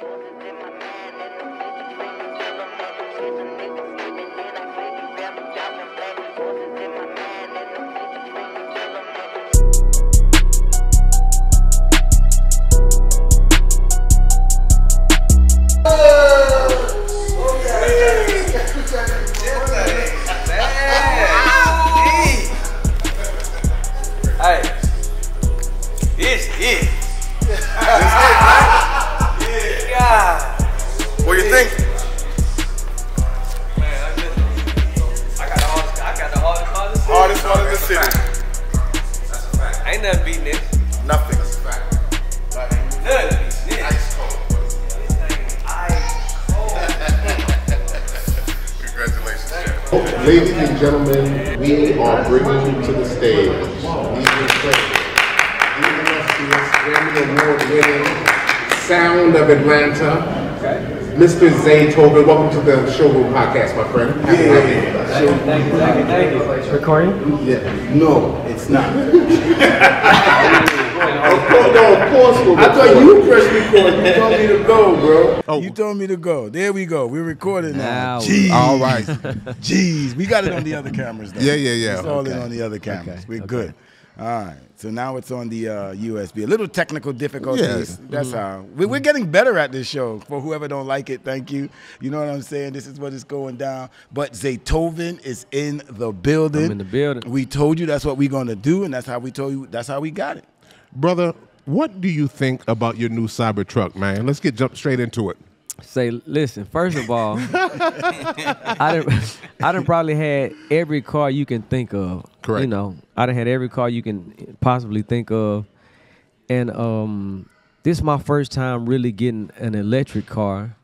Hey, Mr. Zaytoven. Welcome to the Showroom Podcast, my friend. Happy to have you. Thank you, thank you, thank you. Recording? Yeah. No, it's not. No, of course we're I thought you pressed record. You told me to go, bro. Oh. You told me to go. There we go. We're recording now. Now Jeez. All right. Jeez. We got it on the other cameras, though. Yeah, yeah, yeah. It's all in on the other cameras. Okay, We're okay. good. All right. So now it's on the uh, USB. A little technical difficulties. Yeah. Mm-hmm. That's how. We, we're getting better at this show. For whoever don't like it, thank you. You know what I'm saying? This is what is going down. But Zaytoven is in the building. I'm in the building. We told you that's what we're going to do, and that's how we told you. That's how we got it. Brother, what do you think about your new Cybertruck, man? Let's get jump straight into it. Say, listen. First of all, I done, I done probably had every car you can think of. Correct. You know, I done had every car you can possibly think of, and um, this is my first time really getting an electric car.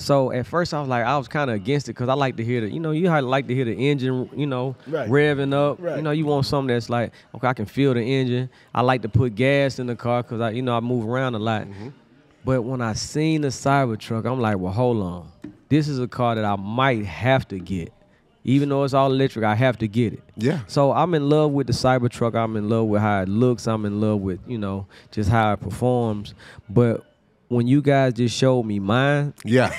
So at first I was like, I was kind of against it because I like to hear the, you know, you like to hear the engine, you know, Right. revving up. Right. You know, you want something that's like, okay, I can feel the engine. I like to put gas in the car because I, you know, I move around a lot. But when I seen the Cybertruck, I'm like, well, hold on. This is a car that I might have to get. Even though it's all electric, I have to get it. Yeah. So I'm in love with the Cybertruck. I'm in love with how it looks. I'm in love with, you know, just how it performs. But when you guys just showed me mine, Yeah.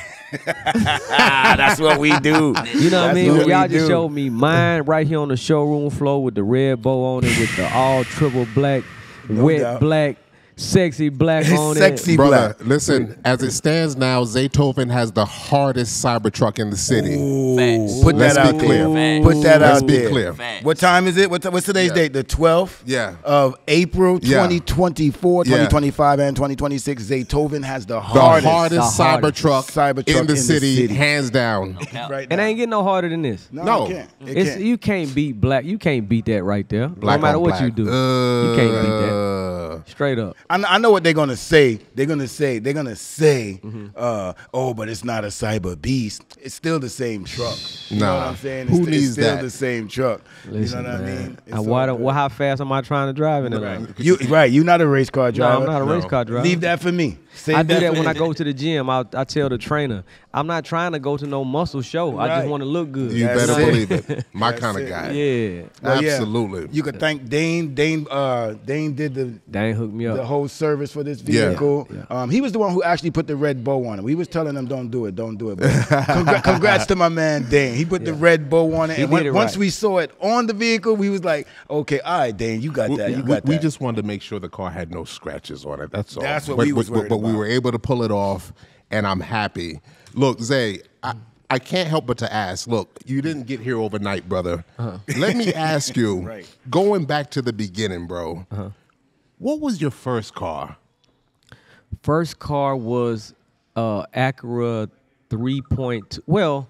Ah, that's what we do. you know what I mean? When y'all just do. showed me mine right here on the showroom floor with the red bow on it, with the all triple black, wet doubt. black, sexy black on Sexy it. Brother, black. listen, as it stands now, Zaytoven has the hardest Cybertruck in the city. Ooh, put Let's that be out clear. there. Put that Let's out be there. clear. What time is it? What what's today's Yeah. date? The 12th Yeah. of April Yeah. 2024, Yeah. 2025, and 2026. Zaytoven has the The hardest. hardest, The hardest Cybertruck, Cybertruck in, the, in the city, city. hands down. right It ain't getting no harder than this. No, No. it can't. It It's can't. you can't beat black. You can't beat that right there. Black no matter what black. you do, you can't beat that. Uh, Straight up. I, I know what they're gonna say. They're gonna say. They're gonna say, Mm-hmm. uh, "Oh, but it's not a cyber beast. It's still the same truck." You know what I'm saying? Who it's, it's still that? the same truck. Listen, you know what man. I mean? It's And all why don't- well, how fast am I trying to drive in Atlanta? You right? You're not a race car No, driver. I'm not a race car driver. Leave that for me. Save I do that when I go to the gym. I, I tell the trainer, I'm not trying to go to no muscle show. I just want to look good. you That's better it. believe it. My kind of guy. Yeah. Well, yeah, Absolutely. You could thank Dane. Dane. Uh, Dane did the Dang hooked me up. the whole service for this vehicle. Yeah. Um, he was the one who actually put the red bow on it. We was telling him, "Don't do it, don't do it." But congra- congrats to my man Dane. He put the red bow on it, He and when- it once we saw it on the vehicle, we was like, "Okay, all right, Dane, you got We, that. You we- got we that." just wanted to make sure the car had no scratches on it. That's all. That's what but, we was but, worried but we were able to pull it off, and I'm happy. Look, Zay, I, I can't help but to ask. Look, you didn't get here overnight, brother. Let me ask you, Right. going back to the beginning, bro. Uh-huh. What was your first car? First car was uh Acura 3.2. Well,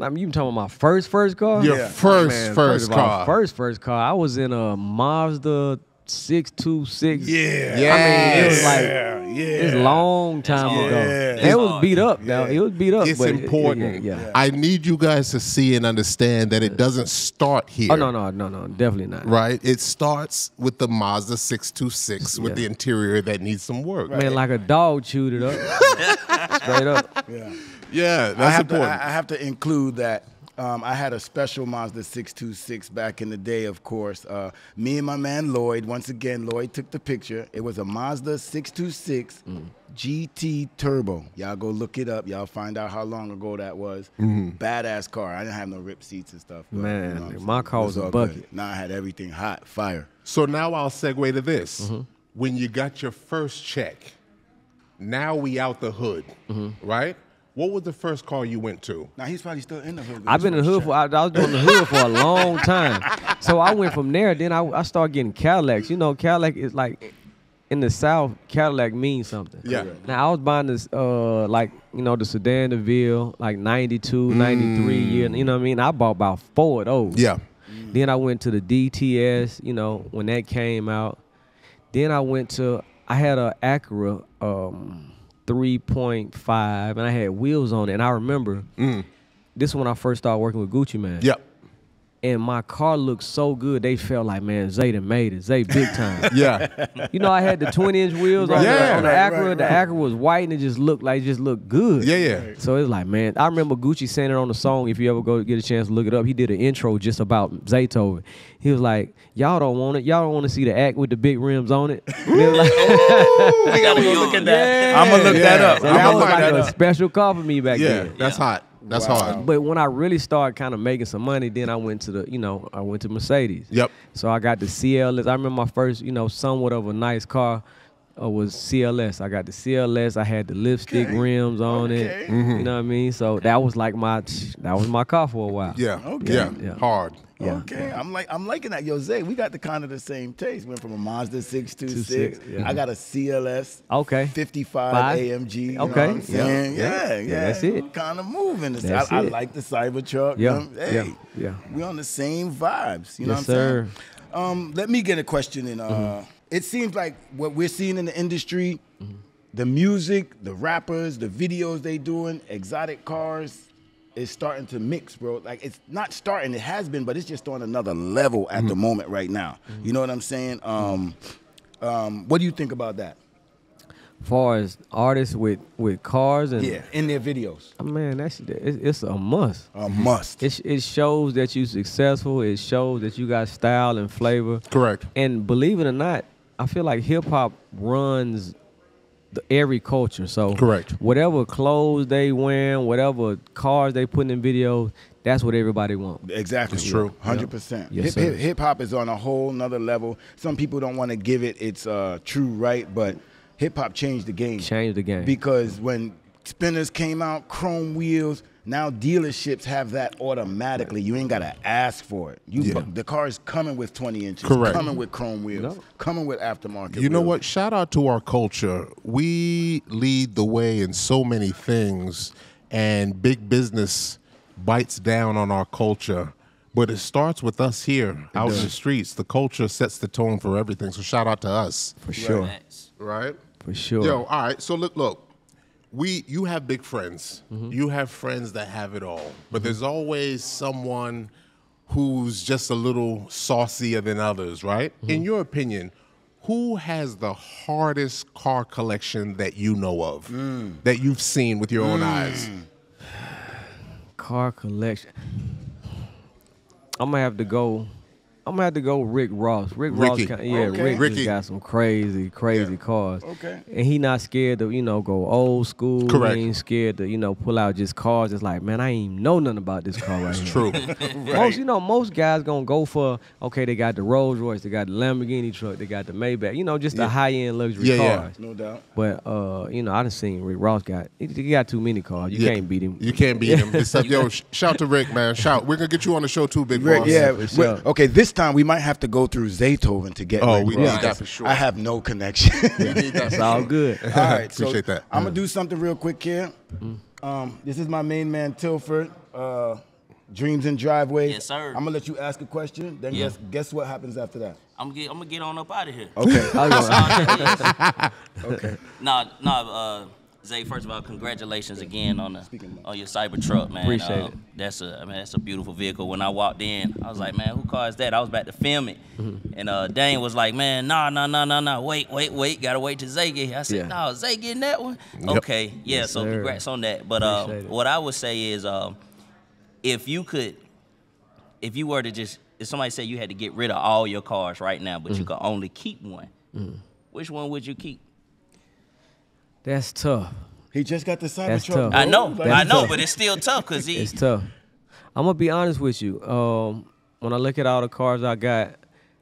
I mean, you talking about my first first car? Your Yeah. first Man, first all, car. First first car. I was in a Mazda 626. yeah, yeah. I mean, it was like yeah, yeah. it's a long time hard. ago. Yeah. It was beat up. Now it was beat up. It's but it- important. yeah, yeah. I need you guys to see and understand that it doesn't start here. Oh no no no no definitely not. Right? It starts with the Mazda 626 with Yeah. the interior that needs some work. Man, like a dog chewed it up. Straight up. Yeah. Yeah, that's have to, important. I I have to include that Um, I had a special Mazda 626 back in the day, of course. Uh, me and my man Lloyd, once again, Lloyd took the picture. It was a Mazda 626 Mm. GT Turbo. Y'all go look it up. Y'all find out how long ago that was. Badass car. I didn't have no rip seats and stuff. but, Man, what I'm my car It was a bucket. good. Now I had everything hot, fire. So now I'll segue to this. Mm-hmm. When you got your first check, now we out the hood, Mm-hmm. right? What was the first car you went to? Now he's probably still in the hood. I've been in the first hood for I, I was doing the hood for a long time. So I went from there. Then I, I started getting Cadillacs. You know, Cadillac is like in the South. Cadillac means something. Yeah. Now I was buying this uh like you know the sedan DeVille like 92, 93 year. You know what I mean? I bought about four of those. Yeah. Then I went to the DTS. You know when that came out. Then I went to I had a Acura um 3.5 and I had wheels on it. And I remember mm. this is when I first started working with Gucci Mane. Yep. And my car looked so good, they felt like, man, Zay done made it. Zay big time. Yeah. you know, I had the 20 inch wheels on, Yeah. the, on the Right, Acura. right, the. Acura was white and it just looked like it just looked good. Yeah, yeah. So it's like, man, I remember Gucci saying it on the song. If you ever go get a chance to look it up, he did an intro just about Zaytoven. He was like, "Y'all don't want it. Y'all don't want to see the act with the big rims on it." And they was like, We gotta go look at that. I'm gonna look that up. so that I'll was find like that a out. special car for me back Yeah. then. That's hot. That's hard. But when I really started kind of making some money, then I went to the, you know, I went to Mercedes. Yep. So I got the CLS. I remember my first, you know, somewhat of a nice car uh, was CLS. I got the CLS. I had the lipstick Okay. rims on Okay. it. You know what I mean? So that was like my, that was my car for a while. Yeah. Okay. Yeah. Yeah. Hard. Yeah. Okay, I'm like I'm liking that. Yo, Zay, we got the kind of the same taste. Went from a Mazda 626. 26, yeah. I got a CLS. Okay. 55 Five. AMG. Know Okay. Yeah. Yeah. Yeah, yeah. Yeah, that's it. Kind of moving. I, I like the Cybertruck. Yeah, you know? Hey, yeah, yeah. We on the same vibes. You know Yes, what I'm sir. saying? Um, let me get a question in. Uh, Mm-hmm. It seems like what we're seeing in the industry, the music, the rappers, the videos they doing, exotic cars, is starting to mix, bro. Like it's not starting, it has been, but it's just on another level at Mm-hmm. the moment right now. You know what I'm saying? Um, um, what do you think about that? far as artists with with cars and Yeah, in their videos, Oh, man, that's it, it's a must. a must. It, it shows that you're successful. It shows that you got style and flavor. Correct. And believe it or not, I feel like hip hop runs every culture. So Correct. Whatever clothes they wearing, whatever cars they putting in videos, that's what everybody wants. Exactly. It's true. Hundred percent. Yes, Hip sir. hip hip hop is on a whole nother level. Some people don't want to give it its uh, true right, but hip hop changed the game. Changed the game. Because when spinners came out, chrome wheels, now dealerships have that automatically. You ain't gotta ask for it. You Yeah. the car is coming with twenty inches, Correct. coming with chrome wheels, No. coming with aftermarket. You know what? Shout out to our culture. We lead the way in so many things, and big business bites down on our culture. But it starts with us here out in the streets. The culture sets the tone for everything. So shout out to us. For sure. Right? For sure. Yo, all right. So look, look. We you have big friends. Mm-hmm. You have friends that have it all. But there's always someone who's just a little saucier than others, right? Mm-hmm. In your opinion, who has the hardest car collection that you know of? Mm. That you've seen with your own eyes? car collection. I'm gonna have to go. I'm gonna have to go Rick Ross. Rick Ricky. Ross, kinda- yeah, Okay. Rick Ricky. just got some crazy, crazy Yeah. cars. Okay. and he not scared to you know go old school. Correct. He ain't scared to you know pull out just cars. It's like man, I ain't even know nothing about this car right here. True. Most you know, most guys gonna go for okay. They got the Rolls Royce, they got the Lamborghini truck, they got the Maybach. You know, just the high end luxury Yeah, yeah. cars. No doubt. But uh, you know, I done seen Rick Ross got he, he got too many cars. You Yeah. can't beat him. You can't beat him. It's up, yo, sh- shout to Rick, man. Shout. We're gonna get you on the show too, big Rick, boss. yeah. for we- sure. Okay, this time we might have to go through Zaytoven to get. Oh, Rick we Ross. need that for sure. I have no connection. It's all good. All right, so Appreciate that. I'm gonna do something real quick here. Um, this is my main man Tilford. Uh, Dreams and Driveway. Yes, sir. I'm gonna let you ask a question. Then Yeah. guess guess what happens after that. I'm gonna get, I'm gonna get on up out of here. Okay. okay. No, no, uh, Zay. First of all, congratulations again on the on your Cybertruck, man. Appreciate Uh, it. That's a, I mean, that's a beautiful vehicle. When I walked in, I was like, man, who car is that? I was about to film it, Mm-hmm. and uh, Dane was like, man, nah, nah, nah, nah, nah, wait, wait, wait, gotta wait till Zay get. here. I said, Yeah. no, Zay getting that one. Okay, yeah. Yes, so sir. congrats on that. But uh, what I would say is, um, if you could, if you were to just, if somebody said you had to get rid of all your cars right now, but Mm. you could only keep one, which one would you keep? That's tough. He just got the That's Cybertruck. tough. bro. I know, Like, I know, tough. but it's still tough because he. It's tough. I'm gonna be honest with you. Um, when I look at all the cars I got,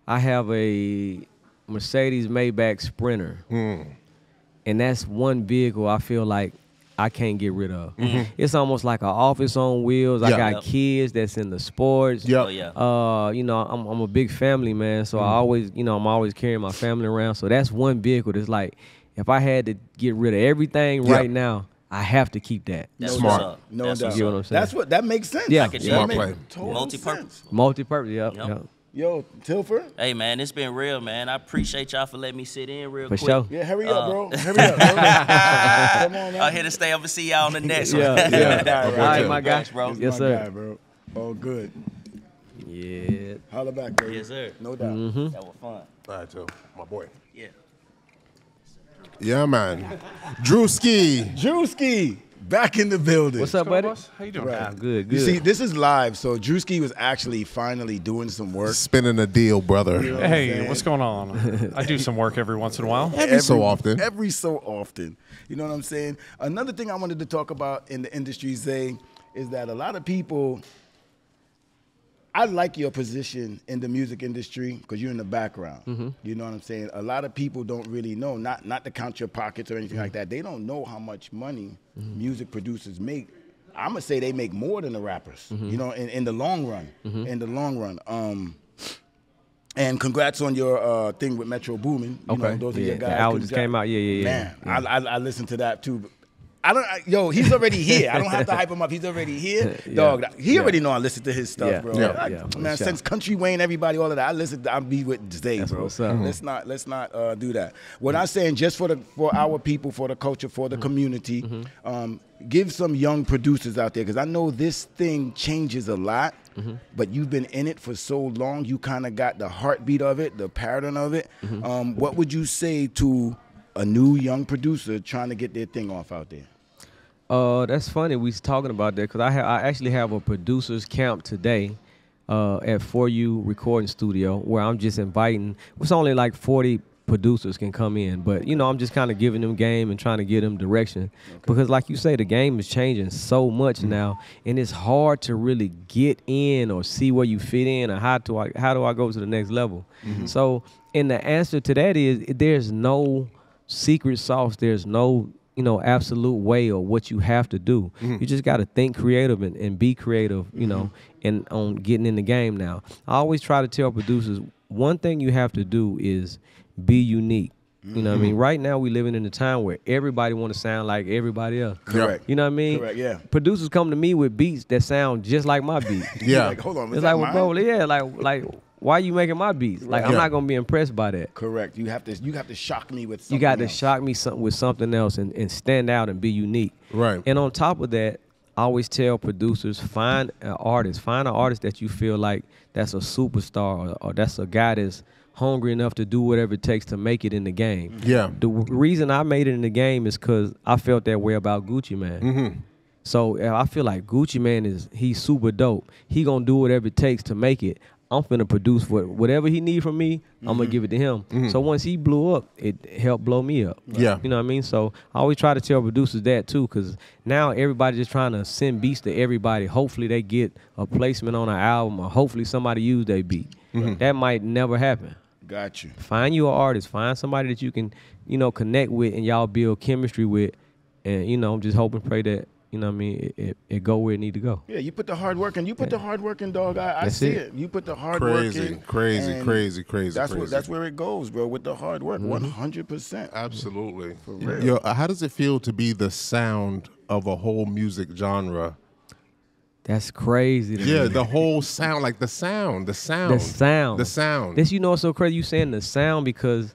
I have a Mercedes Maybach Sprinter, and that's one vehicle I feel like I can't get rid of. It's almost like an office on wheels. I got Yep. kids that's in the sports. Yep. Oh yeah. Uh, you know, I'm I'm a big family man, so I always, you know, I'm always carrying my family around. So that's one vehicle that's like, if I had to get rid of everything Yeah. right now, I have to keep that. That's Smart. what's up. No That's doubt. You know what I'm saying? That's what that makes sense. Yeah. I could Smart play. Multi-purpose. Multi-purpose. Yep. Yep. yep. Yo, Tilford. Hey man, it's been real, man. I appreciate y'all for letting me sit in real For quick. sure. Yeah, hurry Uh, up, bro. Hurry up. Bro. Come on, man. I'm here to stay. I'm gonna see y'all on the next Yeah, one. yeah. All All right, my guy. Thanks, bro. That's Yes, my sir. guy, bro. Oh, good. Yeah. Holla back, baby. Yes, sir. No doubt. Mm-hmm. That was fun. All right, Joe, my boy. Yeah. Yeah, man. Drewski. Drewski, back in the building. What's up, buddy? How you doing? Right. Ah, good, good. You see, this is live, so Drewski was actually finally doing some work. Spinning a deal, brother. Hey, what's going on? I do some work every once in a while. Every so often. Every so often. You know what I'm saying? Another thing I wanted to talk about in the industry, Zay, is that a lot of people. I like your position in the music industry because you're in the background. Mm-hmm. You know what I'm saying? A lot of people don't really know, not not to count your pockets or anything Mm-hmm. like that. They don't know how much money music producers make. I'm gonna say they make more than the rappers. Mm-hmm. You know, in, in the long run. In the long run. Um, and congrats on your uh, thing with Metro Boomin. You know, Okay. those are Yeah, your the album just came out. Yeah, yeah, yeah. Man, I, I, I listened to that too. I don't. I, yo, he's already here. I don't have to hype him up. He's already here, Yeah. dog. He Yeah. already know I listen to his stuff, Yeah. bro. Yeah. I- Yeah. Man, since Country Wayne, everybody, all of that, I listen. I be with Zay, That's bro. what's up. Let's not let's not uh, do that. What I'm saying, just for the for our people, for the culture, for Mm-hmm. the community, um, give some young producers out there because I know this thing changes a lot. Mm-hmm. But you've been in it for so long, you kind of got the heartbeat of it, the pattern of it. Mm-hmm. Um, what would you say to a new young producer trying to get their thing off out there? Uh, that's funny. We was talking about that because I ha- I actually have a producers camp today, uh, at 4U Recording Studio where I'm just inviting. It's only like 40 producers can come in, but you know I'm just kind of giving them game and trying to give them direction because, like you say, the game is changing so much now, and it's hard to really get in or see where you fit in or how do I how do I go to the next level. So, and the answer to that is there's no secret sauce. There's no you know absolute way or what you have to do. Mm-hmm. You just got to think creative and, and be creative. You know, mm-hmm. and on getting in the game now. I always try to tell producers one thing you have to do is be unique. You know what I mean? Mm-hmm. Right now we living in a time where everybody want to sound like everybody else. Correct. You know what I mean? Correct, yeah. Producers come to me with beats that sound just like my beat. Yeah. Like, hold on, it's like, well, bro, yeah, like, like, why are you making my beats? Like, I'm not gonna be impressed by that. Correct. You have to you have to shock me with something You got to else. shock me some, with something else and, and stand out and be unique. Right. And on top of that, I always tell producers find an artist, find an artist that you feel like that's a superstar or, or that's a guy that's hungry enough to do whatever it takes to make it in the game. Yeah. The reason I made it in the game is because I felt that way about Gucci Mane. Mm-hmm. So I feel like Gucci Mane is he's super dope. He gonna do whatever it takes to make it. I'm finna produce what whatever he need from me. I'm Mm-hmm. gonna give it to him. So once he blew up, it helped blow me up. Yeah. you know what I mean. So I always try to tell producers that too, because now everybody just trying to send beats to everybody. Hopefully they get a placement on an album, or hopefully somebody use their beat. Mm-hmm. That might never happen. Got you. Find you an artist. Find somebody that you can, you know, connect with and y'all build chemistry with. And you know, I'm just hoping, pray that you know, what I mean, it, it, it go where it need to go. Yeah, you put the hard work in. You put the hard work in, dog. I, I see it. it. You put the hard Crazy, work in. crazy, and crazy, crazy, That's what. That's where it goes, bro. With the hard work, one hundred percent. Absolutely. For real. Yo, uh, how does it feel to be the sound of a whole music genre? That's crazy. To Yeah, me. the whole sound, like the sound, the sound, the sound. the sound. This you know what's so crazy? You saying the sound because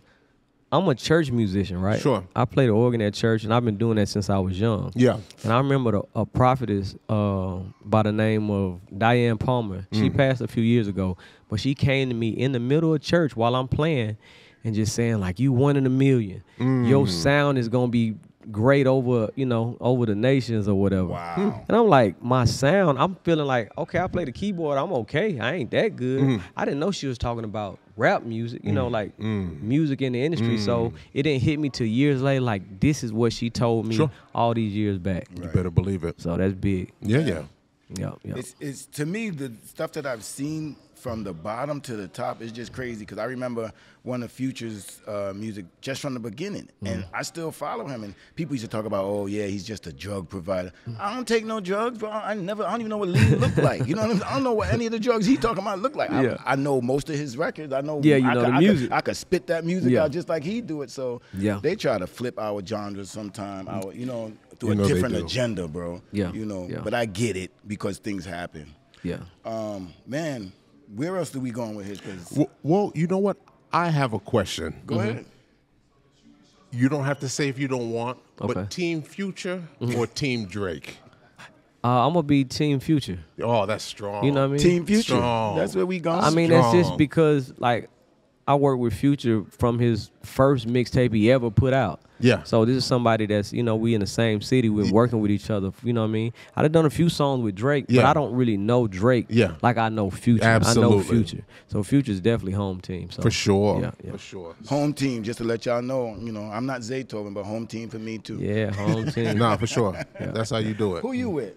I'm a church musician, right? Sure. I play the organ at church, and I've been doing that since I was young. yeah, And I remember the, a prophetess uh, by the name of Diane Palmer. She passed a few years ago, but she came to me in the middle of church while I'm playing and just saying, like, you one in a million. Your sound is going to be great over, you know, over the nations or whatever. Wow. And I'm like, my sound, I'm feeling like, okay, I play the keyboard, I'm okay. I ain't that good. Mm. I didn't know she was talking about rap music, you know, like Mm. music in the industry. So it didn't hit me till years later, like this is what she told me Sure. all these years back. You better believe it. So that's big. Yeah, yeah. Yeah, yeah. It's, it's to me the stuff that I've seen from the bottom to the top is just crazy because I remember one of Future's uh, music just from the beginning, and I still follow him. And people used to talk about, oh yeah, he's just a drug provider. I don't take no drugs, bro. I never, I don't even know what lean look like. You know, what I, mean? I don't know what any of the drugs he talking about look like. Yeah. I, I know most of his records. I know. Yeah, you I know could, the I could- music. I could spit that music Yeah. out just like he do it. So Yeah. they try to flip our genres sometime. Our, you know, through You know a different agenda, bro. Yeah. You know, Yeah. but I get it because things happen. yeah. Um, man, where else do we going with his? W- Well, you know what? I have a question. go ahead. You don't have to say if you don't want, Okay. but Team Future or Team Drake? Uh, I'm gonna be Team Future. Oh, that's strong. You know what I mean? Team Future. Strong. That's where we going. I mean, that's just because like I worked with Future from his first mixtape he ever put out. Yeah. So this is somebody that's you know we in the same city. We're working with each other. You know what I mean? I done done a few songs with Drake, but I don't really know Drake. Yeah. Like I know Future. Absolutely. I know Future. So Future's definitely home team. So For sure. Yeah. Yeah. For sure. home team. Just to let y'all know, you know, I'm not Zaytoven, but home team for me too. Yeah. Home team. Nah, for sure. That's how you do it. Who you with?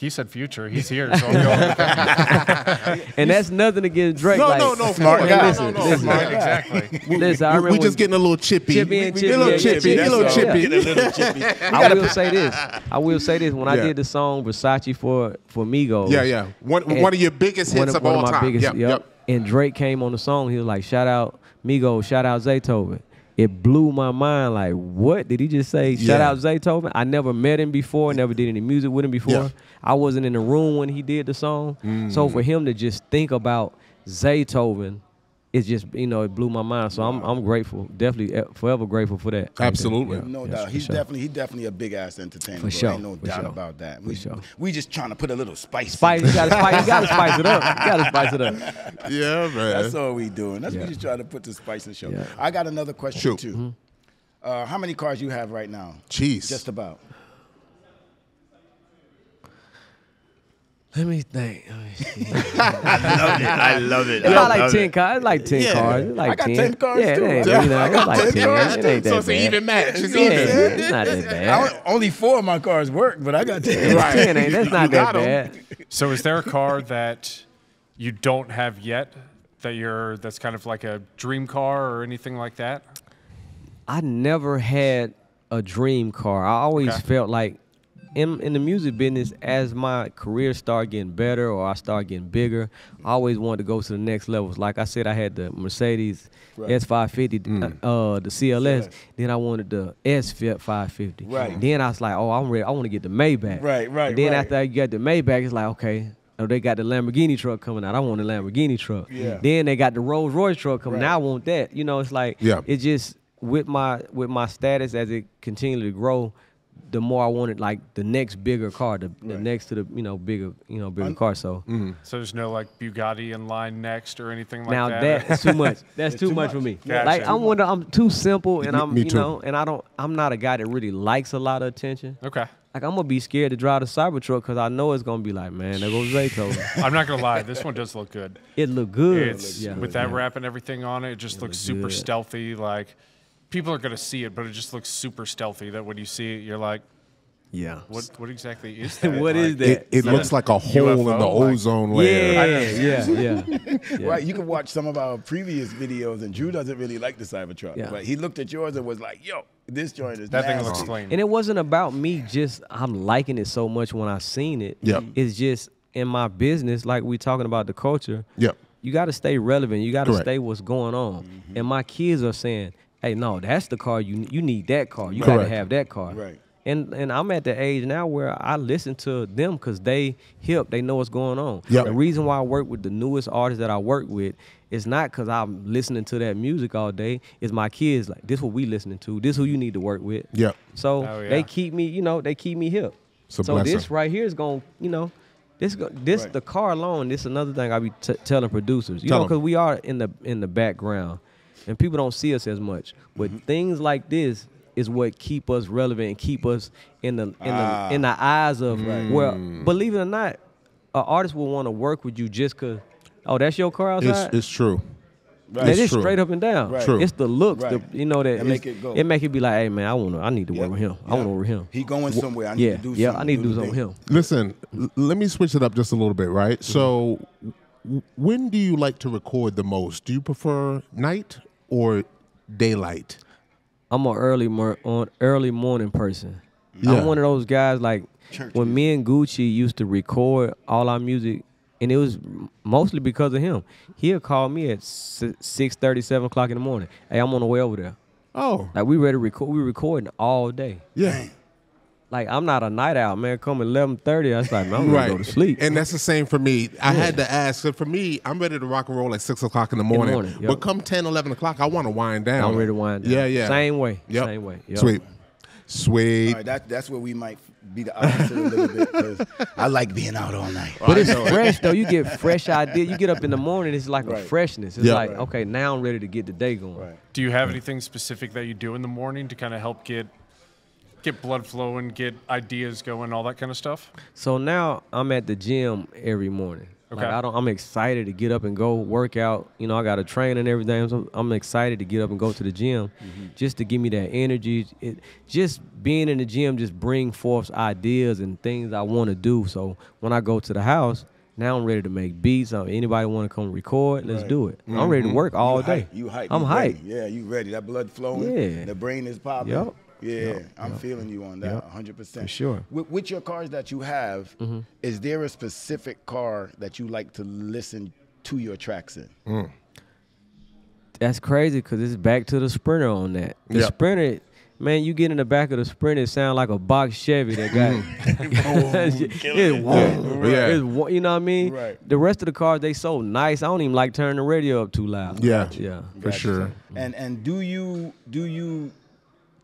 He said future. He's here, so I'm going. And that's nothing against Drake. No, like, no, no, Smart guy. no, Listen, no, no, listen. man. exactly. Listen, I We, remember we just getting a little chippy. Chippy and We- chippy, a little chippy. a little chippy. A little chippy. I will say this. I will say this. When I did the song Versace for for Migos. Yeah, yeah. One, one of your biggest hits of, of one all of my time. biggest. Yep, yep. yep. And Drake came on the song. He was like, "Shout out Migos, shout out Zaytoven." It blew my mind. Like, what did he just say? Shout out Zaytoven. I never met him before. Never did any music with him before. Yeah. I wasn't in the room when he did the song. So Mm. for him to just think about Zaytoven, it's just you know it blew my mind. So I'm I'm grateful. Definitely eh, forever grateful for that. Absolutely. Yeah. No Yes, doubt. He's sure. definitely he's definitely a big ass entertainer. For bro. sure, Ain't no for doubt sure. about that. We, sure. we just trying to put a little spice. Spice, you gotta spice, you gotta spice it up. You gotta spice it up. Yeah, man. That's all we doing. That's Yeah. we just trying to put the spice in the show. Yeah. I got another question Shoot. too. Mm-hmm. Uh, how many cars you have right now? Jeez. Just about. Let me think. Let me it. I love it. It's about like ten cars. It's like ten cars. It's like I got 10. 10 cars yeah, too. It ain't, I you know, it's got like 10 ten. cars It so that it's an even match. It's Yeah, even. it's not that bad. only four of my cars work, but I got ten. Right. Ten ain't. That's not that got 'em. bad. So is there a car that you don't have yet that you're that's kind of like a dream car or anything like that? I never had a dream car. I always Okay. felt like in in the music business, as my career started getting better or I started getting bigger, I always wanted to go to the next levels. Like I said, I had the Mercedes S550, uh, the CLS. Then I wanted the S550. Right. Then I was like, oh, I'm ready. I want to get the Maybach. Right, right, And then right. after I got the Maybach, it's like, okay. Oh, they got the Lamborghini truck coming out. I want the Lamborghini truck. Yeah. Then they got the Rolls Royce truck coming. Right. Now I want that. You know, it's like Yeah. it just with my with my status as it continued to grow, the more I wanted like the next bigger car, the, the Right. next to the you know bigger you know bigger car. So mm-hmm. So there's no like Bugatti in line next or anything like now that. Now that's too much. That's too, too much, for me. Gotcha. Like I'm one. of- I'm too simple, and Me- I'm me you too. know, and I don't. I'm not a guy that really likes a lot of attention. okay. Like I'm gonna be scared to drive the Cybertruck because I know it's gonna be like, man, there goes Zaytoven. I'm not gonna lie, this one does look good. it look good. It's yeah, with that yeah. wrap and everything on it, it just looks super good. stealthy. Like people are gonna see it, but it just looks super stealthy. That when you see it, you're like, Yeah. what what exactly is that? what is Like, that? It, it that looks like a hole in the UFO? Like- ozone layer. Yeah, yeah, yeah. Right, you can watch some of our previous videos, and Drew doesn't really like the Cybertruck, Yeah. but he looked at yours and was like, "Yo, this joint is That thing looks clean. And it wasn't about me just I'm liking it so much when I seen it. Yep. It's just in my business, like we talking about the culture. Yep. You gotta stay relevant. You gotta Correct. stay what's going on. Mm-hmm. And my kids are saying, Hey, no, that's the car you you need that car. You gotta have that car. Right. And and I'm at the age now where I listen to them because they hip, they know what's going on. Yep. The reason why I work with the newest artists that I work with is not because I'm listening to that music all day. It's my kids like this what we listening to. This who you need to work with. Yep. So Oh, yeah. they keep me, you know, they keep me hip. So blessing. this right here is going, to you know, this go, this Right. the car alone. This another thing I be t- telling producers, you Tell know, 'em. because we are in the in the background, and people don't see us as much. But Mm-hmm. things like this, is what keep us relevant and keep us in the in Ah. the in the eyes of well, believe it or not, an artist will want to work with you just cause oh that's your car outside. It's, it's true. Man, It's it's true. straight up and down. Right. True. It's the looks, Right. the, you know that That make it go. It make it be like, hey man, I want to, I need to work with him. I want to work with him. He going somewhere. I need yeah, to do yeah, something. I need to do the something thing. with him. Listen, l- let me switch it up just a little bit, right? So, w- when do you like to record the most? Do you prefer night or daylight? I'm an early mor- on early morning person. Yeah. I'm one of those guys like when me and Gucci used to record all our music, and it was mostly because of him. He'll call me at six thirty, seven o'clock in the morning. Hey, I'm on the way over there. Oh, Like we ready to record. We recording all day. yeah. Like I'm not a night out, man. Come eleven thirty, I was like, man, I'm Right. gonna go to sleep. And that's the same for me. I had to ask. So for me, I'm ready to rock and roll at 6 o'clock in the morning. morning, yep. But come 10, 11 o'clock, I want to wind down. I'm ready to wind down. Yeah, yeah. Same way. Yep. Same way. Yep. Sweet. Sweet. All right, that, that's where we might be the opposite a little bit. 'cause I like being out all night. But it's fresh though. You get fresh ideas. You get up in the morning, it's like Right. a freshness. It's Yeah. like, Right. okay, now I'm ready to get the day going. Right. Do you have anything specific that you do in the morning to kind of help get get blood flowing, get ideas going, all that kind of stuff? So now I'm at the gym every morning. Like Okay. I don't I'm excited to get up and go work out. You know, I got a train and everything. So I'm excited to get up and go to the gym Mm-hmm. just to give me that energy. It just being in the gym just bring forth ideas and things I want to do. So when I go to the house, now I'm ready to make beats. Uh, anybody want to come record? Let's Right. do it. I'm ready to work all you day. Hype. You hype. I'm you hyped. ready. Yeah, you ready. That blood flowing. Yeah. The brain is popping. Yup. Yeah, Yup. I'm Yup. feeling you on that Yup. 100%. For sure. Mm-hmm. With, with your cars that you have, is there a specific car that you like to listen to your tracks in? That's crazy because it's back to the Sprinter on that. The Yep. Sprinter, man, you get in the back of the Sprinter, it sound like a box Chevy that got. it's, it's, Yeah. it's wa- you know what I mean? Right. The rest of the cars they so nice. I don't even like turning the radio up too loud. Yeah. yeah. For sure. And and do you do you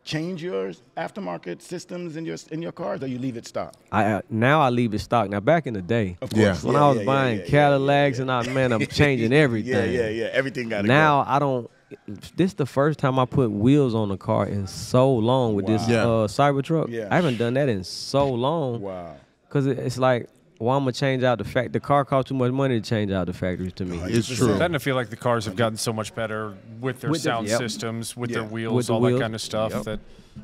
change your aftermarket systems in your in your cars, or you leave it stock? I uh, now I leave it stock. Now back in the day, Of Yeah. course. when Yeah, I was yeah, yeah, buying yeah, yeah, Cadillacs yeah, and I man, I'm changing everything. Yeah, yeah, yeah. Everything got Now I don't. This the first time I put wheels on a car in so long with this Wow. Yeah. uh, Cybertruck. Yeah. I haven't done that in so long. Wow. Cause it, it's like, well, I'm gonna change out the fact. The car costs too much money to change out the factories to me. It's true. Then I feel like the cars have gotten so much better with their With the- sound yep. systems, with their wheels, With the all wheels. that kind of stuff. Yep. That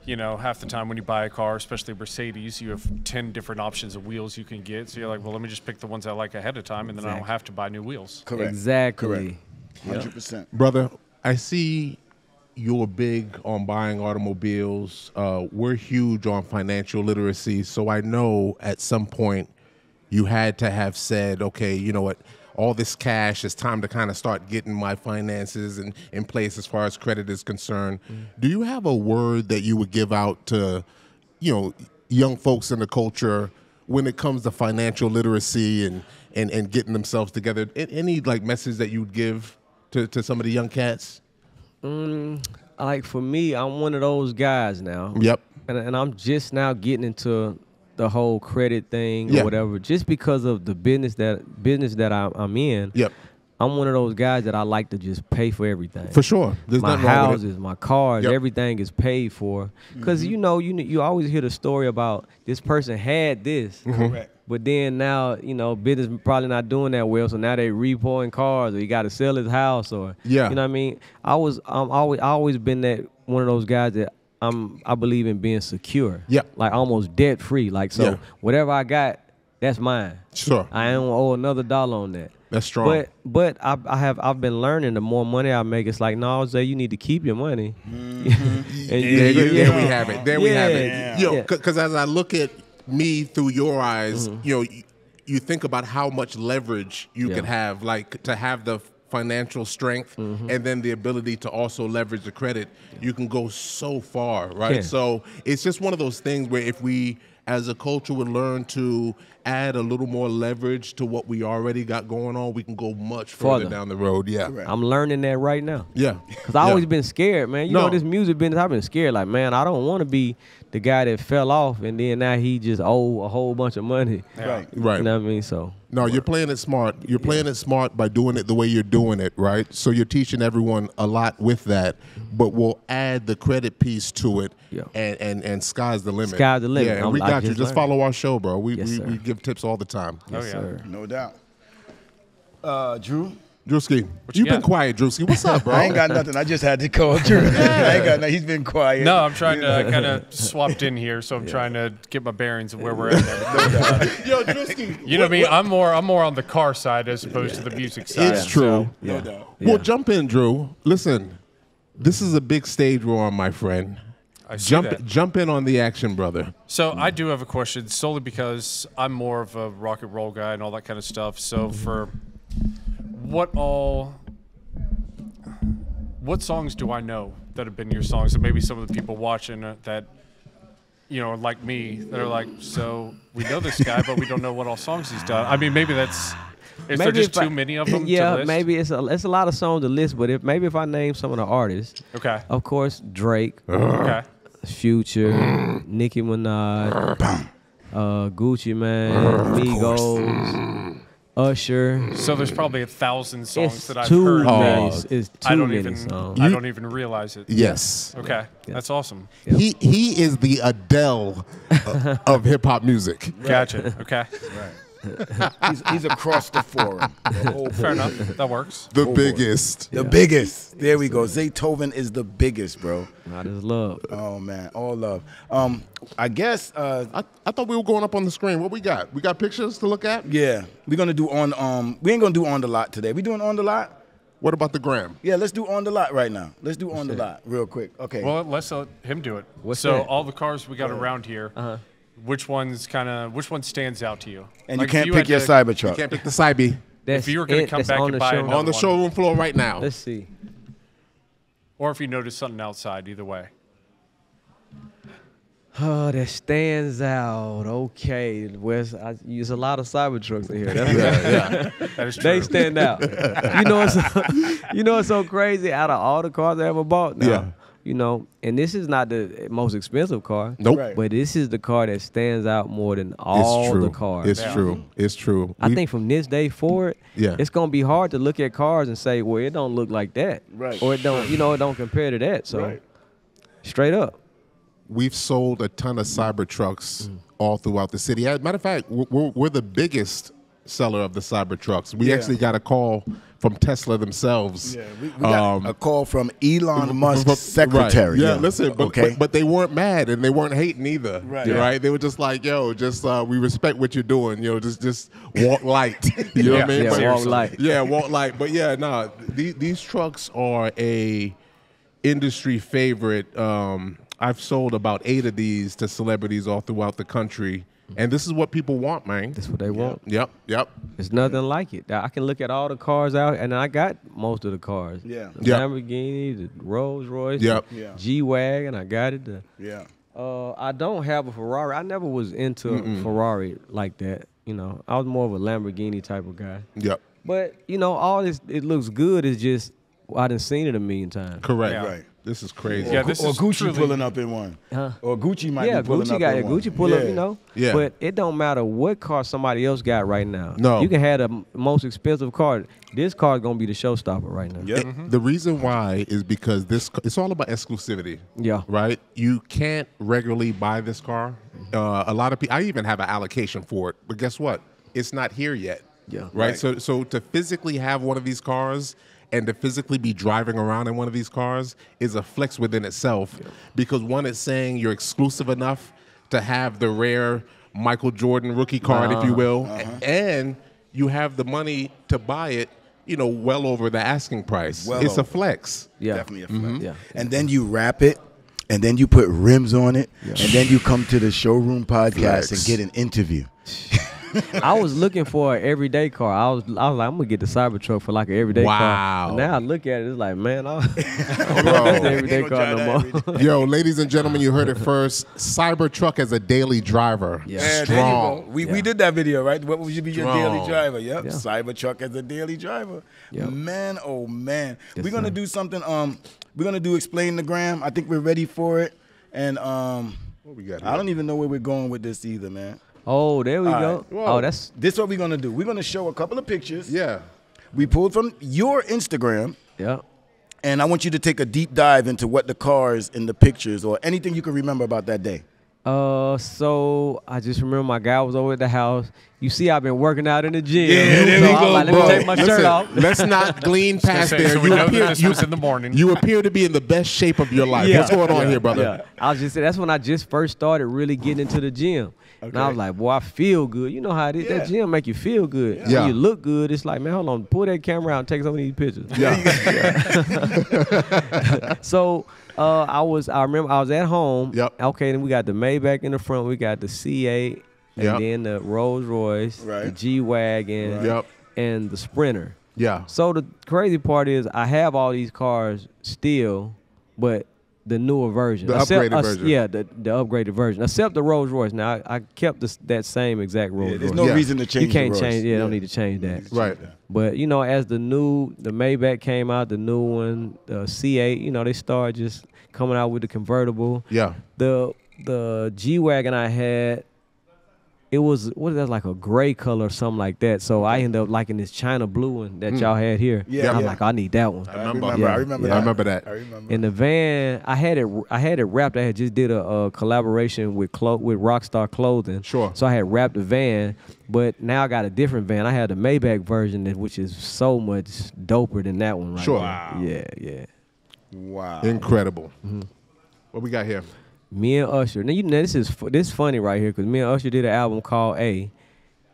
you know, half the time when you buy a car, especially Mercedes, you have ten different options of wheels you can get. So you're like, well, let me just pick the ones I like ahead of time, and then I don't Exactly. have to buy new wheels. Correct. Exactly. Hundred percent. Brother, I see you're big on buying automobiles. Uh, we're huge on financial literacy. So I know at some point you had to have said, okay, you know what? All this cash, it's time to kind of start getting my finances in, in place as far as credit is concerned. Mm. Do you have a word that you would give out to, you know, young folks in the culture when it comes to financial literacy and, and, and getting themselves together? Any like message that you'd give to, to some of the young cats? Mm, like for me, I'm one of those guys now. Yep. And, and I'm just now getting into the whole credit thing Yeah. or whatever, just because of the business that business that I, I'm in. Yep. I'm one of those guys that I like to just pay for everything. For sure. There's my nothing wrong with houses, my cars, Yep. everything is paid for. Because Mm-hmm. you know, you you always hear the story about this person had this, Mm-hmm. Correct. but then now you know business probably not doing that well, so now they repoing cars, or he got to sell his house, or Yeah. you know what I mean. I was I'm always I always been that one of those guys that I'm I believe in being secure, Yeah. like almost debt free. Like so, Yeah. whatever I got, that's mine. Sure. I don't owe another dollar on that. That's strong. But but I, I have I've been learning the more money I make, it's like no, Zay, you need to keep your money. and there, you- there we have it. There we have it. Yeah. Yo, Yeah. because as I look at me through your eyes, Mm-hmm. you know, you, you think about how much leverage you Yeah. could have, like to have the financial strength Mm-hmm. and then the ability to also leverage the credit. You can go so far, right? Yeah. So it's just one of those things where if we as a culture would learn to add a little more leverage to what we already got going on, we can go much further, Further. down the road. Yeah. I'm learning that right now. Yeah. Cause I Yeah. always been scared, man. You No. know this music business. I've been scared. Like, man, I don't want to be the guy that fell off and then now he just owe a whole bunch of money. Right. Right. You know what I mean? So No, you're playing it smart. You're playing it smart by doing it the way you're doing it, right? So you're teaching everyone a lot with that, but we'll add the credit piece to it, Yeah. and, and and sky's the limit. Sky's the limit. Yeah, and I'm- we I got you. just Just follow our show, bro. We Yes, we, we give tips all the time. Oh, yes, yeah. sir. No doubt. Uh, Drew, Drewski, you you've been got? quiet, Drewski. What's up, bro? I ain't got nothing. I just had to call Drew. I ain't got nothing. He's been quiet. No, I'm trying to kind of swapped in here, so I'm trying to get my bearings of where we're at. and. Yo, Drewski. You know what I mean? I'm more I'm more on the car side as opposed to the music side. It's true. No doubt. Well, jump in, Drew. Listen, this is a big stage we're on, my friend. I see Jump that. jump in on the action, brother. So I do have a question solely because I'm more of a rock and roll guy and all that kind of stuff. So for what all what songs do I know that have been your songs? And maybe some of the people watching uh, that you know, like me, that are like, so we know this guy, but we don't know what all songs he's done. I mean, maybe that's is there just if I- too many of them? yeah, to list? maybe it's a it's a lot of songs to list. But if maybe if I name some of the artists, Okay. of course Drake, Okay. Future, Nicki Minaj, uh, Gucci Mane, Migos, Usher. So there's probably a thousand songs It's that I've too heard. many. that It's too I don't many even songs. I don't even realize it. Yes. Okay, that's awesome. He he is the Adele of hip hop music. Gotcha. Okay, He's, he's across the forum. The fair enough. That works. The boy. biggest. The biggest. There we go. Zaytoven is the biggest, bro. Not just love. Oh man, all love. Um, I guess. Uh, I, I thought we were going up on the screen. What we got? We got pictures to look at? yeah, we're gonna do on. Um, we ain't gonna do on the lot today. We doing on the lot. What about the gram? Yeah, let's do on the lot right now. Let's do on the lot real quick. Okay. Well, let's let him do it. What's so that? all the cars we got around here, which ones kind of which one stands out to you? and Like, you can't pick your to- Cybertruck. You can't pick the Cybe That's you were gonna come back on and the buy show. on the one. showroom floor right now. Let's see. or if you notice something outside. Either way. Oh, that stands out. Okay, Wes. I use a lot of Cybertrucks in here. That's That is true. They stand out. you know it's you know it's so crazy. Out of all the cars I ever bought, now, Yeah. You know, and this is not the most expensive car. Nope. Right. But this is the car that stands out more than all it's true. the cars. It's Yeah. true. It's true. I We- think from this day forward, Yeah. it's gonna be hard to look at cars and say, well, it don't look like that, Right. Or it don't, you know, it don't compare to that. So, Right. straight up, we've sold a ton of Cybertrucks mm. all throughout the city. As a matter of fact, we're, we're, we're the biggest seller of the Cybertrucks. We Yeah. actually got a call from Tesla themselves. Yeah, we, we got Um, a call from Elon Musk's secretary. Right. Yeah, listen, but, okay. but but they weren't mad and they weren't hating either. Right. Right. They were just like, yo, just uh, we respect what you're doing. You know, just just walk light. You know what I mean? Yeah, walk light. Yeah, walk light. But yeah, no, these, these trucks are a industry favorite. Um, I've sold about eight of these to celebrities all throughout the country, and this is what people want, man. that's what they want. Yep, yep. There's nothing like it. I can look at all the cars out, and I got most of the cars. Yeah. the Yep. Lamborghini, the Rolls Royce, Yep. Yeah. G wagon. I got it. The, yeah. uh, I don't have a Ferrari. I never was into Ferrari like that. You know, I was more of a Lamborghini type of guy. Yep. But you know, all this it looks good. Is just I done seen it a million times. Correct. Yeah. Right. This is crazy. Yeah, or, this or is Gucci truly- pulling up in one. Huh? Or Gucci might yeah, be pulling Gucci up got in it. one. Gucci pull up, you know. Yeah. But it don't matter what car somebody else got right now. No. You can have the most expensive car. This car is gonna be the showstopper right now. Yep. The reason why is because this it's all about exclusivity. Yeah. Right? You can't regularly buy this car. Uh, a lot of people I even have an allocation for it, but guess what? It's not here yet. Yeah. Right? Right. So so to physically have one of these cars and to physically be driving around in one of these cars is a flex within itself because one is saying you're exclusive enough to have the rare Michael Jordan rookie card, if you uh-huh. will, uh-huh. and you have the money to buy it, you know, well over the asking price. Well it's a flex. Yeah. Definitely a mm-hmm. flex. Yeah. And then you wrap it, and then you put rims on it, and then you come to the showroom podcast Flex. and get an interview. I was looking for an everyday car. I was I was like, I'm gonna get the Cybertruck for like an everyday car. Wow. Now I look at it, it's like, man, I, I don't Bro. know if it's an everyday Ain't car drive no more. Yo, ladies and gentlemen, you heard it first. Cybertruck as a daily driver. Yeah. Yeah, there you Strong. go. We, Yeah. we did that video, right? What would you be your daily driver? Yep. Yeah. Cybertruck as a daily driver. Yep. Man, oh man. Yes, we're gonna sir. do something. Um, we're gonna do explain the gram. I think we're ready for it. And um, What we got I don't even know where we're going with this either, man. Oh, there we All go. right. Whoa. Oh, that's This is what we're gonna do. We're gonna show a couple of pictures. Yeah. We pulled from your Instagram. yeah. And I want you to take a deep dive into what the cars in the pictures or anything you can remember about that day. Uh, so I just remember my guy was over at the house. You see, I've been working out in the gym. Yeah, there so we I was go, like, let bro. me take my shirt Listen, off. let's not glean past say, there. so we you, know that appear, this you, was in the morning. you appear to be in the best shape of your life. What's going on here, brother? Yeah. I was just saying that's when I just first started really getting into the gym. And I was like, boy, I feel good. You know how it is. That gym make you feel good. Yeah. When you look good, it's like, man, hold on, pull that camera out and take some of these pictures. Yeah. So uh, I was, I remember I was at home. Yep. Okay, then we got the Maybach in the front. We got the C8, and Yep. then the Rolls Royce, right. the G wagon, Yep. and the Sprinter. Yeah. So the crazy part is I have all these cars still, but the newer version, The Except- upgraded uh, version. Yeah, the, the upgraded version, except the Rolls Royce. Now I, I kept this, that same exact Rolls Yeah, there's Royce. no Yeah. reason to change you can't the Royce. change. Yeah, don't need to change that. Right. But you know, as the new the Maybach came out, the new one, the C8, you know, they started just coming out with the convertible. Yeah. The the G wagon I had, it was what is that like a gray color or something like that. So I ended up liking this China blue one that y'all had here. Yeah, I'm yeah. like, I need that one. I remember. Yeah, I remember yeah. that. I remember that. I remember. In the van, I had it. I had it wrapped. I had just did a, a collaboration with clo- with Rockstar Clothing. Sure. So I had wrapped the van, but now I got a different van. I had the Maybach version, which is so much doper than that one. Right Sure. there. Wow. Yeah, yeah. wow. Incredible. Mm-hmm. What we got here? Me and Usher. Now you know this is this funny right here because me and Usher did an album called A,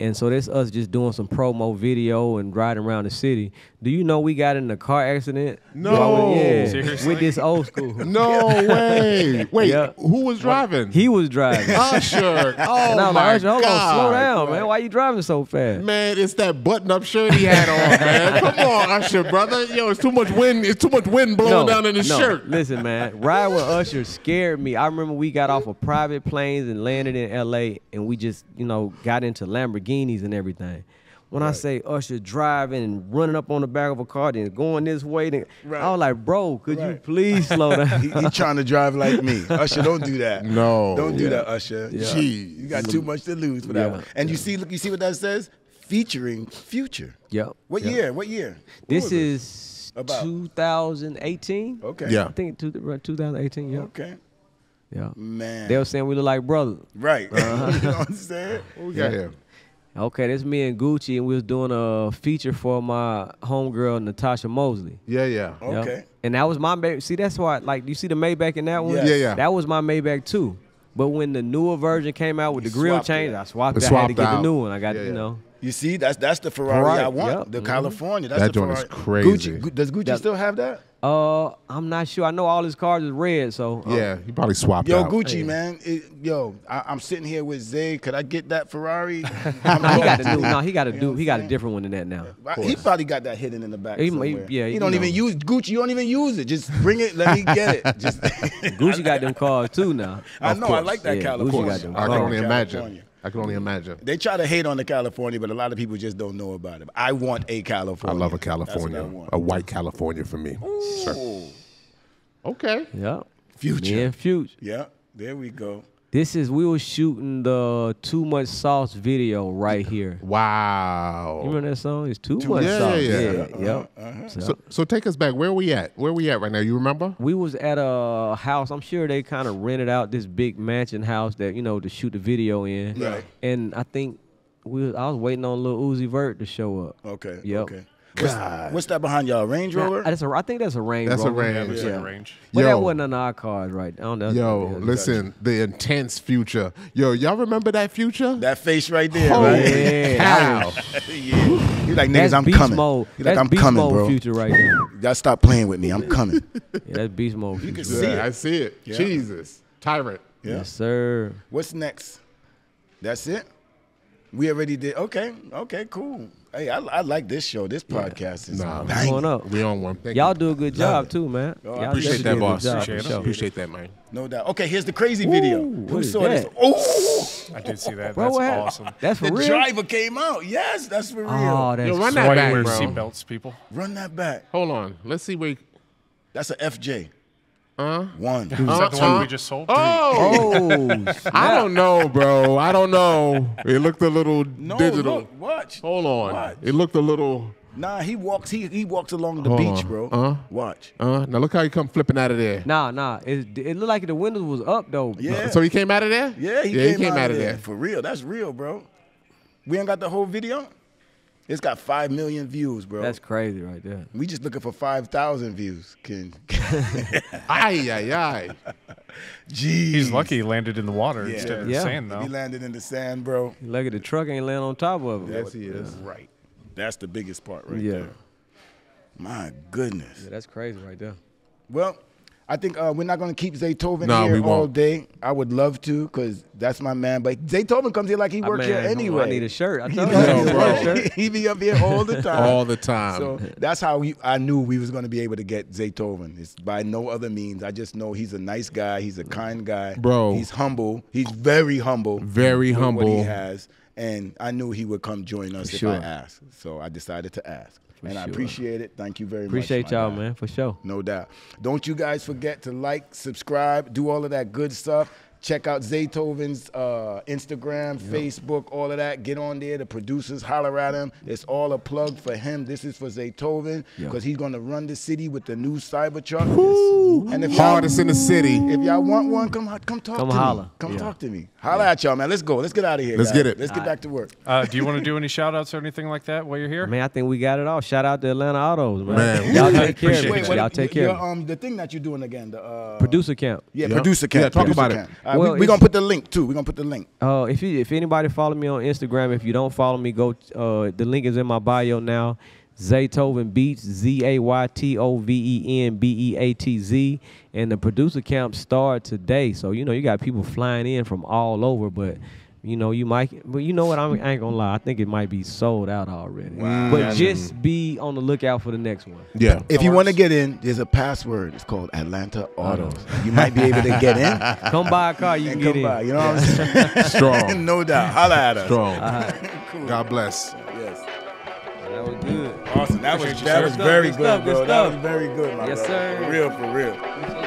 and so this us just doing some promo video and riding around the city. Do you know we got in a car accident? No. Yeah, Seriously? with this old school. No way. Wait, Yeah. who was driving? He was driving. Usher. Oh and I was my like, Usher, hold God. on, slow down, man. Why you driving so fast? Man, it's that button-up shirt he had on, man. Come on, Usher, brother. Yo, it's too much wind. It's too much wind blowing down in his no. shirt. Listen, man, ride with Usher scared me. I remember we got off of private planes and landed in L.A. and we just, you know, got into Lamborghinis and everything. When I say Usher driving and running up on the back of a car, then going this way, then Right. I was like, bro, could you please slow down? he, he trying to drive like me. Usher, don't do that. No. Don't do Yeah. that, Usher. Jeez. You got too much to lose for that Yeah. one. And you see, look, you see what that says? Featuring Future. yep. What yep. year? What year? What This is About? 2018. Okay. Yeah. I think 2018. Yeah. Okay. Yeah. Man. They were saying we look like brothers. right. Uh-huh. you know what I'm saying? What we got here? Okay, that's me and Gucci, and we was doing a feature for my homegirl Natasha Mosley. Yeah, yeah. Oh. Yep. Okay. And that was my Maybach. See, that's why, like, you see the Maybach in that one? Yes. Yeah, yeah. That was my Maybach too. But when the newer version came out with You the grill change, it. I swapped It it. I had to get out. the new one. I got, Yeah, you know. You see, that's that's the Ferrari, Ferrari, I want. yep. The Mhm. California. That's That the joint is crazy. Gucci, does Gucci That- still have that? Uh, I'm not sure. I know all his cars is red, so uh, Yeah, he probably swapped Yo, out. Gucci, man. It, yo, I, I'm sitting here with Zay. Could I get that Ferrari? No, he got the new. No, he got a You know do. He got a different one than that now. He probably got that hidden in the back He- he- somewhere. yeah, he don't know. even use Gucci. You don't even use it. Just bring it. Let me get it. Just Gucci got them cars too now. I Of know. I like that Yeah, Gucci California. I can only imagine. California. I can only imagine. They try to hate on the California, but a lot of people just don't know about it. I want a California. I love a That's what I California, a white California for me. Sure. Okay. Yep. Future. Me and Future. Yeah, there we go. This is we were shooting the Too Much Sauce video right here. Wow. You remember that song? It's Too, Much Yeah, Sauce. yeah, yeah. yep. Uh-huh. So, So, so take us back. Where we at? Where we at right now? You remember? we was at a house. I'm sure they kind of rented out this big mansion house that you know to shoot the video in. Right. And I think we was, I was waiting on Lil Uzi Vert to show up. Okay. Yep. Okay. What's, what's that behind y'all? Range Rover? I, that's a, I think that's a Range That's a Rover. Range. It's Yeah. like a range. But Yo. that wasn't on our cars, right? I don't know. Yo, listen, the intense future. Yo, y'all remember that future? that face right there, Holy right? Yeah. cow. yeah. He's like, niggas, That's I'm beast coming. mode. He's like, that's I'm beast coming, mode bro. future right there. You gotta stop playing with me. I'm coming. Yeah, that's beast mode future. can see Yeah, it. I see it. Yeah. Jesus. Tyrant. Yeah. Yes, sir. What's next? That's it? We already did. Okay, okay, cool. Hey, I, I like this show. This podcast is Nah, banging. Going up. We on one. Thank Y'all you. do a good job it. too, man. Oh, I Y'all Appreciate that, boss. good job, Appreciate sure. Appreciate that, man. No doubt. Okay, here's the crazy video. Who saw that? this? Oh, I did see that. Bro, That's what awesome. That's for the real. driver came out. Yes, that's for real. Oh, that's Yo, run That's that why back, you wear bro. seatbelts, people. Run that back. Hold on. Let's see where. That's a FJ. Huh? One. Is that the one we just sold? Oh, Oh, I don't know, bro. I don't know. It looked a little No, digital. look, watch. Hold on. Watch. It looked a little. Nah, he walks. He he walks along the Hold beach, on. bro. Uh-huh. Watch. Uh, now look how he come flipping out of there. nah, nah. It, it looked like the windows was up though. Yeah. So he came out of there. Yeah, he, yeah, came, he came out, of there. For real. That's real, bro. We ain't got the whole video. It's got five million views, bro. That's crazy right there. we just looking for five thousand views. Can Ay, ay, ay. Jeez. He's lucky he landed in the water Yeah. instead of the Yeah. sand, He landed in the sand, bro. Look at the truck ain't laying on top of it. Yes, he is. Right. That's the biggest part right Yeah. there. My goodness. Yeah, that's crazy right there. Well, I think uh, we're not going to keep Zaytoven No, here we all won't. day. I would love to because that's my man. But Zaytoven comes here like he works here anyway. I need a shirt. I He told you does. I need a bro. shirt. he be up here all the time. All the time. So that's how we, I knew we was going to be able to get Zaytoven. It's by no other means. I just know he's a nice guy. He's a kind guy. Bro. He's humble. He's very humble. Very with What humble. he has. And I knew he would come join us For if sure. I asked. So I decided to ask. And I appreciate it. Thank you very Appreciate much. Appreciate y'all, guy. man, for sure. No doubt. Don't you guys forget to like, subscribe, do all of that good stuff. Check out Zaytoven's uh, Instagram, Facebook, all of that. Get on there. The producers holler at him. It's all a plug for him. This is for Zaytoven because he's going to run the city with the new Cybertruck. And if y'all, Hardest in the city. if y'all want one, come come talk Come to me. holla. Come Yeah. talk to me. Holla at y'all, man. Let's go. Let's get out of here. Let's guys. get it. Let's get back to work. Uh, do you want to do any shout outs or anything like that while you're here? Man, I think we got it all. Shout out to Atlanta Autos, man. Man, y'all take care of appreciate it. Y'all take care of me. um, the thing that you're doing again, the uh, Producer camp. Yeah, Yeah. producer camp. Yeah, talk producer about it. camp. All right, Well, we, we're gonna put the link too. We're gonna put the link. Uh, if you if anybody follow me on Instagram, if you don't follow me, go. Uh, the link is in my bio now. Zaytoven Beats, Z A Y T O V E N B E A T Z, and the producer camp start today. So you know you got people flying in from all over, but. You know, you might, but you know what? I'm, I ain't gonna lie. I think it might be sold out already. But just be on the lookout for the next one. Yeah. If you want to get in, there's a password. It's called Atlanta uh-huh. Autos. You might be able to get in Come buy a car, you and can get come in. by. You know what I'm saying? Strong. no doubt. Holla at us. Strong. God bless. Yes. That was good. Awesome. That was Appreciate you, that was very good, good bro. That stuff. was very good, my Yes, brother. sir. For real, for real.